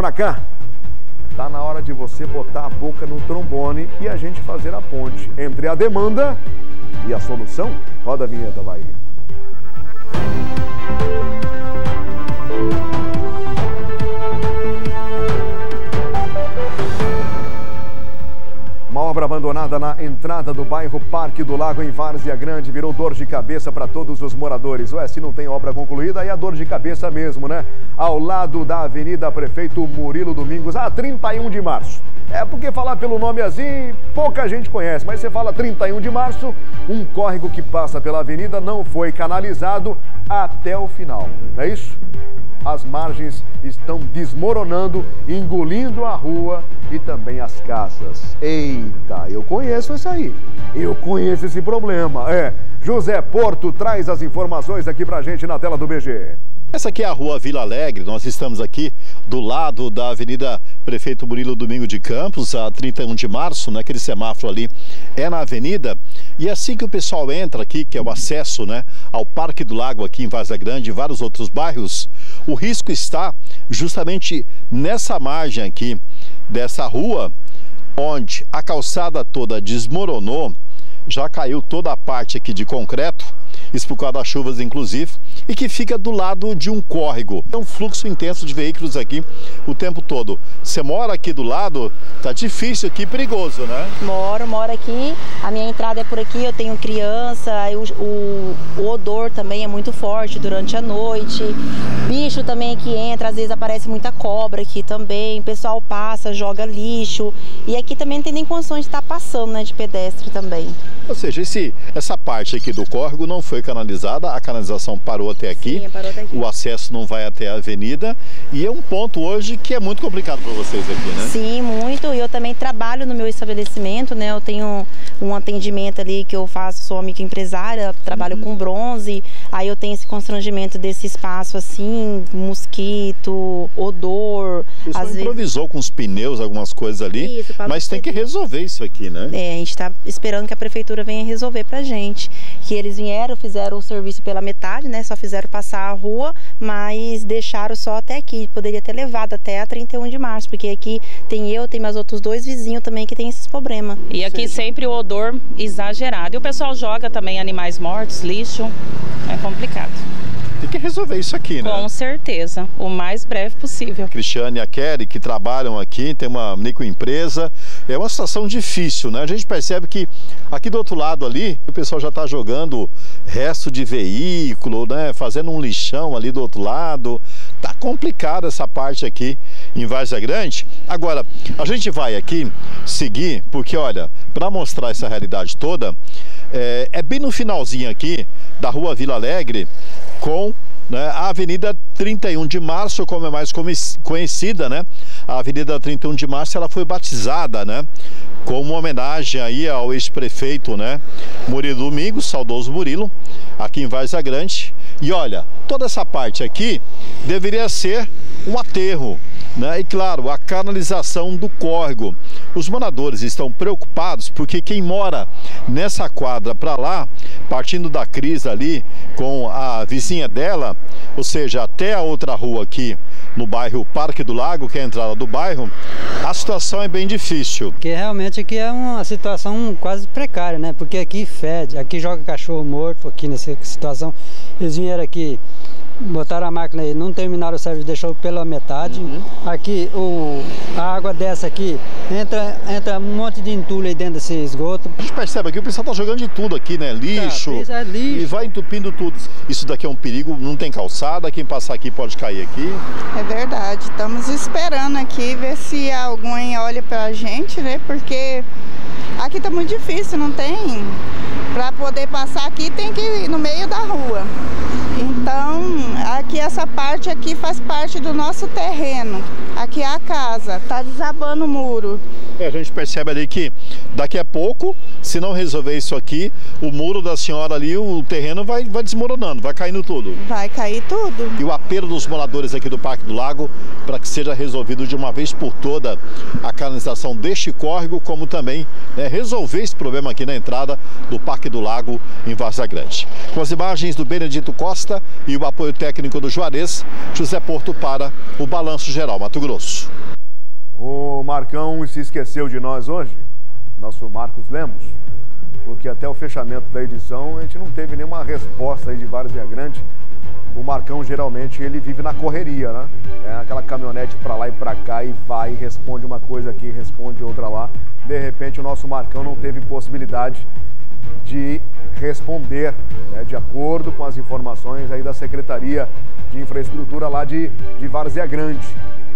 pra cá. Tá na hora de você botar a boca no trombone e a gente fazer a ponte entre a demanda e a solução. Roda a vinheta, vai. Abandonada na entrada do bairro Parque do Lago, em Várzea Grande, virou dor de cabeça para todos os moradores. Ué, se não tem obra concluída, aí é dor de cabeça mesmo, né? Ao lado da Avenida Prefeito Murilo Domingos, a 31 de março. É porque falar pelo nome assim, pouca gente conhece, mas você fala 31 de março, um córrego que passa pela avenida não foi canalizado até o final, não é isso? As margens estão desmoronando, engolindo a rua e também as casas. Eita, eu conheço isso aí. Eu conheço esse problema. É, José Porto traz as informações aqui pra gente na tela do BG. Essa aqui é a rua Vila Alegre, nós estamos aqui do lado da Avenida Prefeito Murilo Domingo de Campos, a 31 de março, né? aquele semáforo ali é na avenida. E assim que o pessoal entra aqui, que é o acesso né, ao Parque do Lago aqui em Vaza Grande e vários outros bairros, o risco está justamente nessa margem aqui dessa rua, onde a calçada toda desmoronou, já caiu toda a parte aqui de concreto, isso por causa das chuvas inclusive, e que fica do lado de um córrego. É um fluxo intenso de veículos aqui o tempo todo. Você mora aqui do lado, tá difícil aqui, perigoso, né? Moro, moro aqui, a minha entrada é por aqui, eu tenho criança, o, o, o odor também é muito forte durante a noite, bicho também que entra, às vezes aparece muita cobra aqui também, o pessoal passa, joga lixo, e aqui também não tem nem condições de estar tá passando, né, de pedestre também. Ou seja, esse, essa parte aqui do córrego não foi canalizada, a canalização parou até aqui, Sim, parou até aqui. o acesso não vai até a avenida e é um ponto hoje que é muito complicado para vocês aqui, né? Sim, muito. E eu também trabalho no meu estabelecimento, né? Eu tenho um atendimento ali que eu faço, sou microempresária, trabalho uhum. com bronze, aí eu tenho esse constrangimento desse espaço assim, mosquito, odor. Você às improvisou vezes... com os pneus, algumas coisas ali, isso, mas tem que resolver isso aqui, né? É, a gente está esperando que a prefeitura venha resolver pra gente. Que eles vieram, fizeram o serviço pela metade, né? Só fizeram passar a rua, mas deixaram só até aqui. Poderia ter levado até a 31 de março, porque aqui tem eu, tem meus outros dois vizinhos também que tem esses problemas. E aqui sempre o odor exagerado. E o pessoal joga também animais mortos, lixo. É complicado. Tem que resolver isso aqui, né? Com certeza, o mais breve possível. Cristiane e a Kelly, que trabalham aqui, tem uma microempresa, é uma situação difícil, né? A gente percebe que aqui do outro lado ali, o pessoal já está jogando resto de veículo, né? Fazendo um lixão ali do outro lado. Tá complicada essa parte aqui em Várzea Grande. Agora, a gente vai aqui seguir, porque olha, para mostrar essa realidade toda, é, é bem no finalzinho aqui da rua Vila Alegre, com né, a Avenida 31 de Março, como é mais conhecida, né? A Avenida 31 de Março ela foi batizada, né? Como homenagem aí ao ex-prefeito, né? Murilo Domingos, saudoso Murilo, aqui em Várzea Grande. E olha, toda essa parte aqui deveria ser um aterro, né? E claro, a canalização do córrego. Os moradores estão preocupados porque quem mora nessa quadra para lá, partindo da crise ali com a vizinha dela, ou seja, até a outra rua aqui no bairro Parque do Lago, que é a entrada do bairro, a situação é bem difícil. Porque realmente aqui é uma situação quase precária, né? Porque aqui fede, aqui joga cachorro morto, aqui nessa situação. Eles vieram aqui botaram a máquina aí, não terminaram o serviço, deixou pela metade. Uhum. Aqui, o, a água dessa aqui, entra, entra um monte de entulho aí dentro desse esgoto. A gente percebe aqui, o pessoal tá jogando de tudo aqui, né? Lixo, tá, é lixo. E vai entupindo tudo. Isso daqui é um perigo, não tem calçada, quem passar aqui pode cair aqui. É verdade, estamos esperando aqui ver se alguém olha pra gente, né? Porque aqui tá muito difícil, não tem... Para poder passar aqui tem que ir no meio da rua. Então, aqui essa parte aqui faz parte do nosso terreno. Aqui é a casa, tá desabando o muro. É, a gente percebe ali que daqui a pouco, se não resolver isso aqui, o muro da senhora ali, o terreno vai, vai desmoronando, vai caindo tudo. Vai cair tudo. E o apelo dos moradores aqui do Parque do Lago para que seja resolvido de uma vez por toda a canalização deste córrego, como também né, resolver esse problema aqui na entrada do Parque do Lago em Varza Grande. Com as imagens do Benedito Costa e o apoio técnico do Juarez, José Porto para o Balanço Geral Mato Grosso. O Marcão se esqueceu de nós hoje, nosso Marcos Lemos, porque até o fechamento da edição a gente não teve nenhuma resposta aí de Várzea Grande. O Marcão geralmente ele vive na correria, né? É aquela caminhonete para lá e para cá e vai, responde uma coisa aqui, responde outra lá. De repente o nosso Marcão não teve possibilidade de responder, né, de acordo com as informações aí da Secretaria de Infraestrutura lá de, de Várzea Grande.